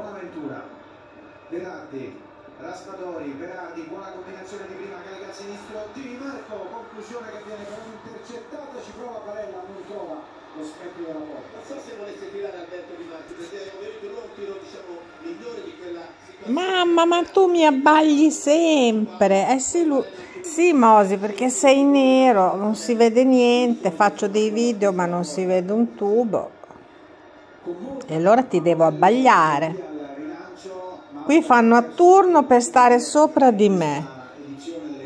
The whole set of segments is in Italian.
addirittura Berardi Raspadori, Berardi, buona combinazione di prima carica a sinistro Di Marco, conclusione che viene però intercettata ci prova Barella, non trova lo specchio della porta Non so se volesse tirare Alberto Di Marco perché ovviamente lui ha un tiro diciamo migliore di quella Mamma, ma tu mi abbagli sempre. Eh sì, lui... sì, Mosi, perché sei nero, non si vede niente. Faccio dei video, ma non si vede un tubo. E allora ti devo abbagliare. Qui fanno a turno per stare sopra di me.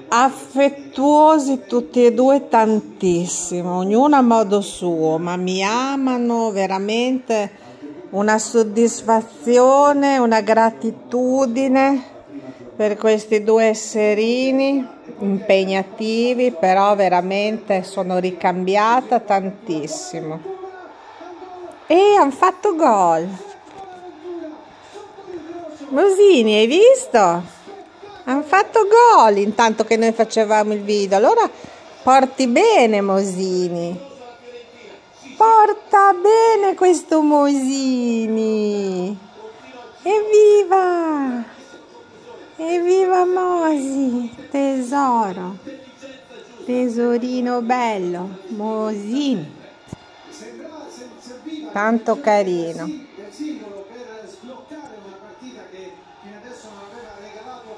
Affettuosi tutti e due tantissimo, ognuno a modo suo, ma mi amano veramente una soddisfazione, una gratitudine per questi due esserini impegnativi, però veramente sono ricambiata tantissimo. E hanno fatto gol. Mosini, hai visto? Hanno fatto gol intanto che noi facevamo il video. Allora porti bene, Mosini. Porta bene questo Mosini. Evviva! Evviva Mosi, tesoro. Tesorino bello, Mosini tanto carino. Del singolo per sbloccare una partita che fino adesso non aveva regalato